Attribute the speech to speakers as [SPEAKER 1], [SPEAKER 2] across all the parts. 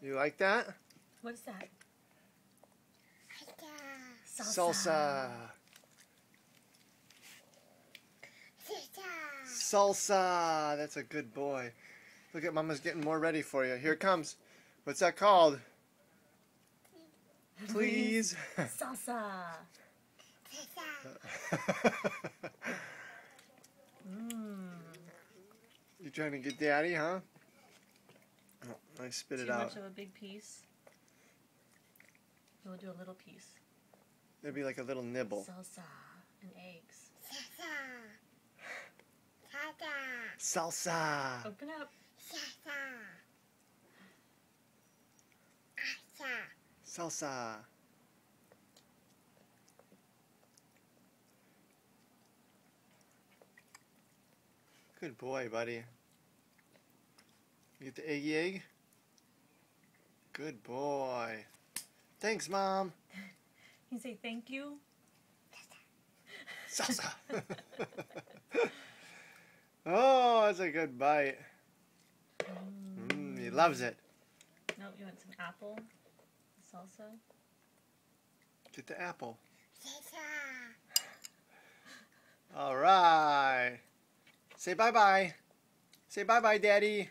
[SPEAKER 1] You like that?
[SPEAKER 2] What is that?
[SPEAKER 1] Salsa. Salsa. That's a good boy. Look at Mama's getting more ready for you. Here it comes. What's that called? Please.
[SPEAKER 2] Salsa. Mmm.
[SPEAKER 1] you trying to get daddy, huh? Oh, I spit
[SPEAKER 2] Too
[SPEAKER 1] it out.
[SPEAKER 2] Too much of a big piece. We'll do a little piece.
[SPEAKER 1] It'd be like a little nibble.
[SPEAKER 2] Salsa and eggs.
[SPEAKER 1] Salsa. Salsa.
[SPEAKER 2] Open up.
[SPEAKER 1] Salsa. Salsa. Good boy, buddy. You get the eggy egg? Good boy. Thanks, Mom.
[SPEAKER 2] You say thank you.
[SPEAKER 1] Salsa. oh, that's a good bite. Mm, he loves it.
[SPEAKER 2] No, you want some apple salsa?
[SPEAKER 1] Get the apple. Salsa. All right. Say bye bye. Say bye bye, Daddy.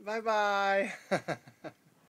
[SPEAKER 1] Bye bye.